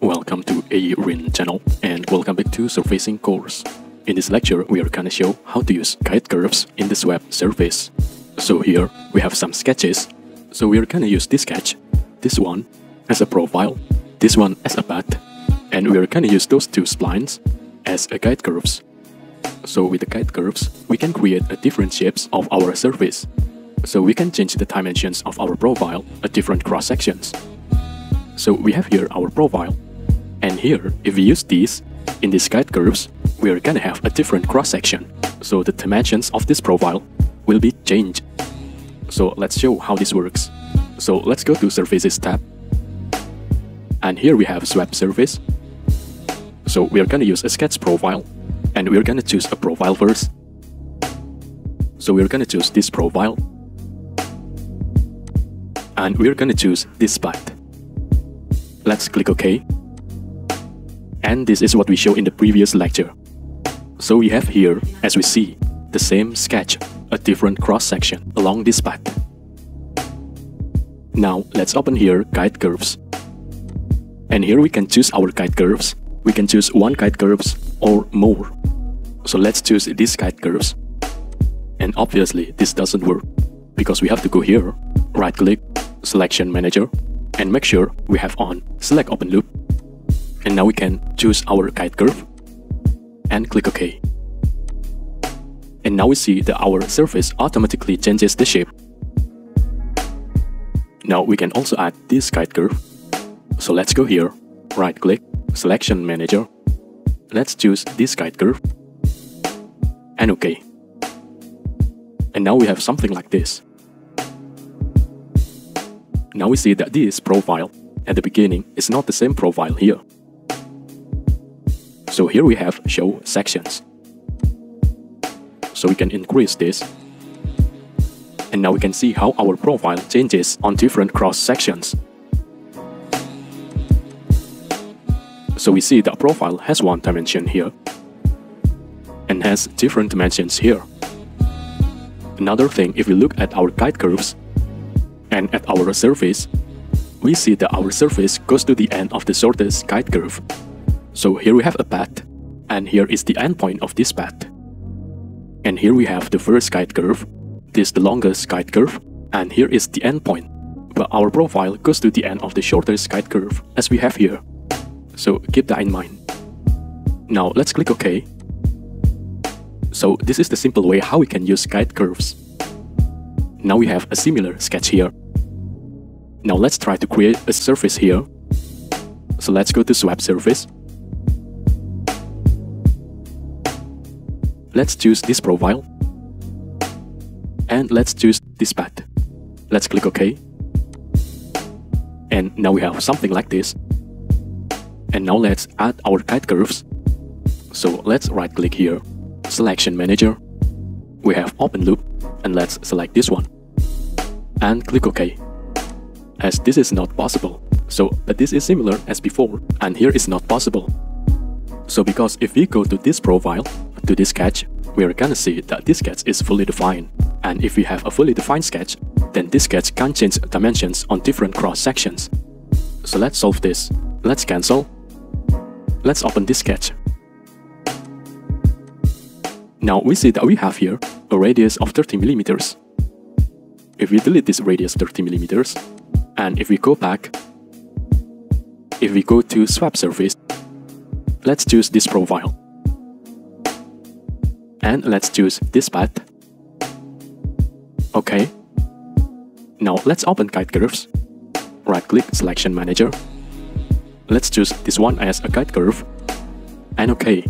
Welcome to AER Int channel and welcome back to Surfacing course. In this lecture, we are gonna show how to use guide curves in the web surface. So here, we have some sketches. So we are gonna use this sketch, this one, as a profile, this one as a path, and we are gonna use those two splines as a guide curves. So with the guide curves, we can create a different shapes of our surface. So we can change the dimensions of our profile at different cross sections. So we have here our profile. And here, if we use these, in these guide curves, we are gonna have a different cross section. So the dimensions of this profile will be changed. So let's show how this works. So let's go to Surfaces tab. And here we have Swept Surface. So we are gonna use a sketch profile. And we're gonna choose a profile first. So we're gonna choose this profile. And we're gonna choose this path. Let's click OK. And this is what we show in the previous lecture. So we have here, as we see, the same sketch, a different cross-section along this path. Now let's open here Guide Curves. And here we can choose our guide curves. We can choose one guide curves or more. So let's choose these guide curves. And obviously this doesn't work because we have to go here, right click, selection manager, and make sure we have on select open loop. And now we can choose our guide curve and click OK. And now we see that our surface automatically changes the shape. Now we can also add this guide curve. So let's go here, right click, selection manager. Let's choose this guide curve and OK. And now we have something like this. Now we see that this profile at the beginning is not the same profile here. So here we have show sections. So we can increase this. And now we can see how our profile changes on different cross sections. So we see that profile has one dimension here and has different dimensions here. Another thing, if we look at our guide curves, and at our surface, we see that our surface goes to the end of the shortest guide curve. So here we have a path, and here is the endpoint of this path. And here we have the first guide curve, this is the longest guide curve, and here is the endpoint. But our profile goes to the end of the shortest guide curve, as we have here. So keep that in mind. Now let's click OK. So this is the simple way how we can use guide curves. Now we have a similar sketch here. Now let's try to create a surface here. So let's go to Swept Surface. Let's choose this profile. And let's choose this path. Let's click OK. And now we have something like this. And now let's add our guide curves. So let's right click here, Selection Manager. We have Open Loop and let's select this one. And click OK as this is not possible. So, but this is similar as before, and here is not possible. So because if we go to this profile, to this sketch, we're gonna see that this sketch is fully defined. And if we have a fully defined sketch, then this sketch can change dimensions on different cross sections. So let's solve this. Let's cancel. Let's open this sketch. Now we see that we have here a radius of 30 millimeters. If we delete this radius 30 millimeters, and if we go back, if we go to Swept Surface, let's choose this profile. And let's choose this path. Okay. Now let's open Guide Curves. Right click Selection Manager. Let's choose this one as a guide curve. And okay.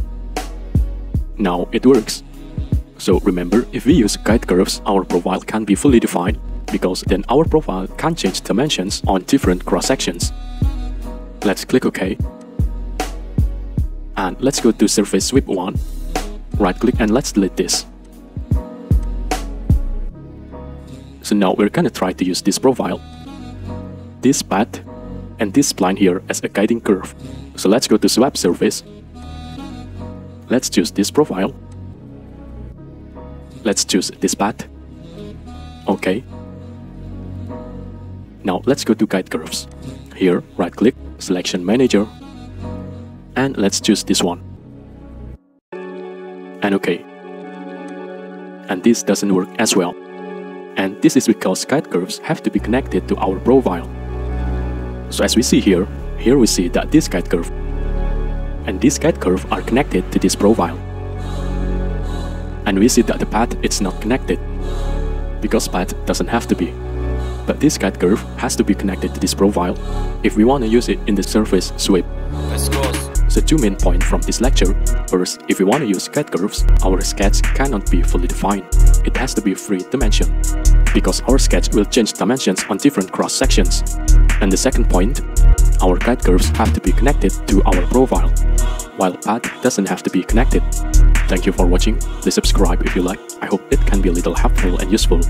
Now it works. So remember, if we use guide curves, our profile can't be fully defined because then our profile can change dimensions on different cross-sections. Let's click OK. And let's go to Surface Sweep 1. Right click and let's delete this. So now we're gonna try to use this profile, this path, and this spline here as a guiding curve. So let's go to Swept Surface. Let's choose this profile. Let's choose this path. Okay. Now let's go to guide curves. Here, right click, selection manager, And let's choose this one. And okay. And this doesn't work as well. And this is because guide curves have to be connected to our profile. So as we see here, here we see that this guide curve and this guide curve are connected to this profile. And we see that the path is not connected, because path doesn't have to be. But this guide curve has to be connected to this profile if we want to use it in the surface sweep. The two main points from this lecture. First, if we want to use guide curves, our sketch cannot be fully defined. It has to be free dimension, because our sketch will change dimensions on different cross sections. And the second point, our guide curves have to be connected to our profile, while path doesn't have to be connected. Thank you for watching, please subscribe if you like, I hope it can be a little helpful and useful.